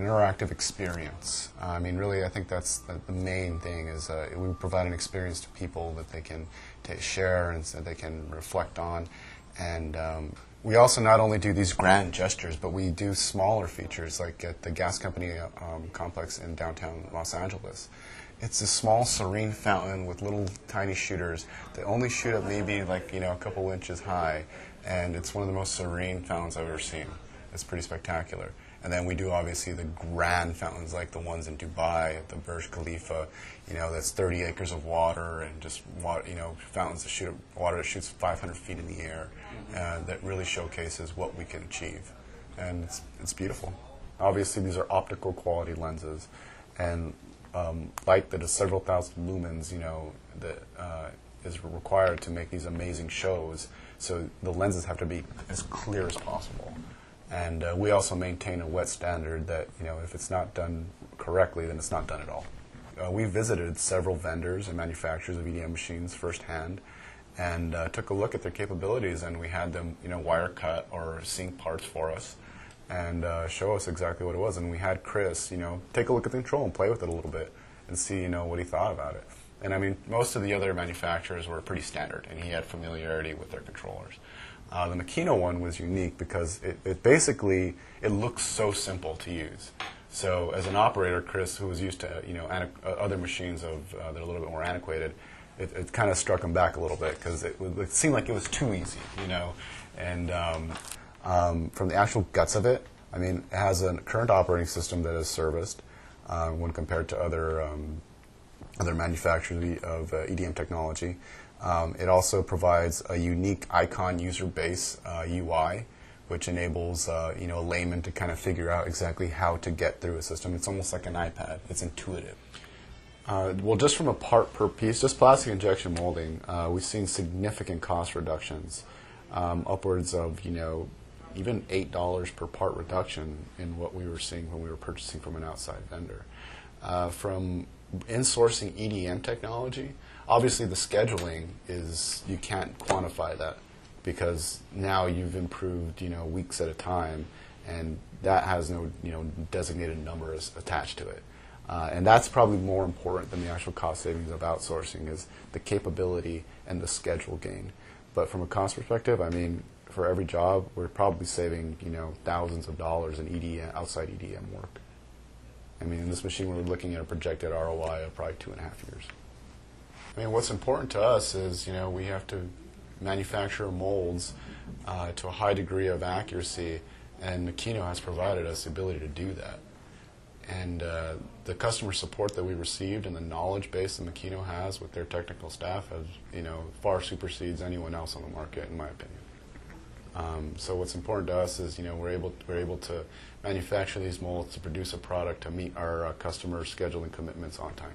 interactive experience. Uh, I mean, really, I think that's the, the main thing is uh, we provide an experience to people that they can share and that they can reflect on. And um, we also not only do these grand gestures, but we do smaller features, like at the gas company um, complex in downtown Los Angeles. It's a small, serene fountain with little tiny shooters that only shoot up maybe like you know a couple inches high, and it's one of the most serene fountains I've ever seen. It's pretty spectacular. And then we do obviously the grand fountains like the ones in Dubai at the Burj Khalifa. You know, that's 30 acres of water and just water, you know, fountains that shoot water that shoots 500 feet in the air. Uh, that really showcases what we can achieve, and it's, it's beautiful. Obviously, these are optical quality lenses, and um, light that is several thousand lumens, you know, that uh, is required to make these amazing shows. So the lenses have to be as clear as possible. And uh, we also maintain a WET standard that, you know, if it's not done correctly, then it's not done at all. Uh, we visited several vendors and manufacturers of EDM machines firsthand and uh, took a look at their capabilities and we had them, you know, wire cut or sink parts for us and uh, show us exactly what it was. And we had Chris, you know, take a look at the control and play with it a little bit and see, you know, what he thought about it. And I mean, most of the other manufacturers were pretty standard, and he had familiarity with their controllers. Uh, the Makino one was unique because it, it basically it looks so simple to use. So as an operator, Chris, who was used to you know uh, other machines of uh, that are a little bit more antiquated, it, it kind of struck him back a little bit because it, it, seemed like it was too easy, you know. And um, um, from the actual guts of it, I mean, it has a current operating system that is serviced uh, when compared to other um, other manufacturers of uh, EDM technology. Um, it also provides a unique icon user base uh, UI, which enables uh, you know a layman to kind of figure out exactly how to get through a system. It's almost like an iPad. It's intuitive. Uh, well, just from a part per piece, just plastic injection molding, uh, we've seen significant cost reductions, um, upwards of you know even eight dollars per part reduction in what we were seeing when we were purchasing from an outside vendor. Uh, from insourcing EDM technology, obviously the scheduling is you can't quantify that because now you've improved you know weeks at a time, and that has no you know designated numbers attached to it. Uh, and that's probably more important than the actual cost savings of outsourcing is the capability and the schedule gain. But from a cost perspective, I mean, for every job, we're probably saving you know thousands of dollars in EDM outside EDM work. I mean, in this machine, we're looking at a projected ROI of probably two and a half years. I mean, what's important to us is you know we have to manufacture molds uh, to a high degree of accuracy, and Makino has provided us the ability to do that. And uh, the customer support that we received and the knowledge base that Makino has with their technical staff has, you know, far supersedes anyone else on the market, in my opinion. Um, so what's important to us is, you know, we're able we're able to manufacture these molds to produce a product to meet our uh, customer scheduling commitments on time.